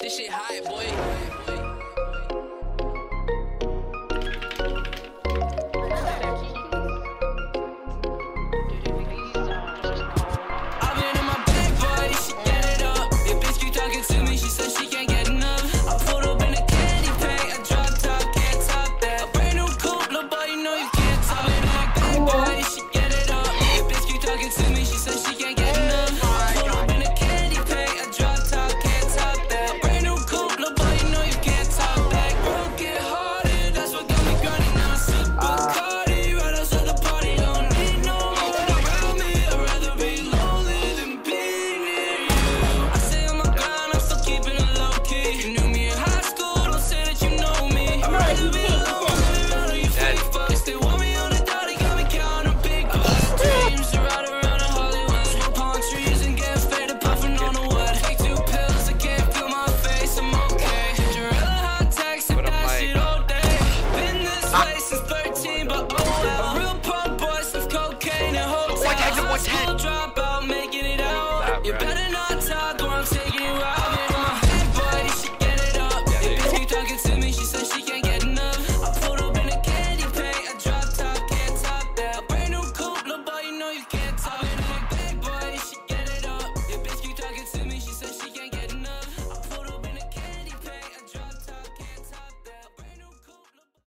This shit high, boy. school. Dropout, making it out. You better not.